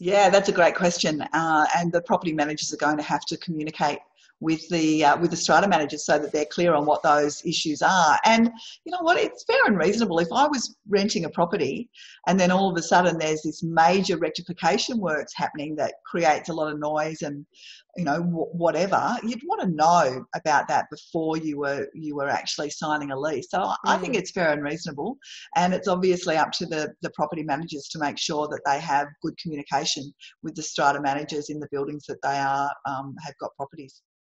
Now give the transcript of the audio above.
Yeah, that's a great question. Uh, and the property managers are going to have to communicate with the uh, with the strata managers so that they're clear on what those issues are. And you know what, it's fair and reasonable. If I was renting a property and then all of a sudden there's this major rectification works happening that creates a lot of noise and you know whatever, you'd want to know about that before you were you were actually signing a lease. So mm. I think mm. it's fair and reasonable, and it's obviously up to the the property managers to make sure that they have good communication with the strata managers in the buildings that they are um, have got properties.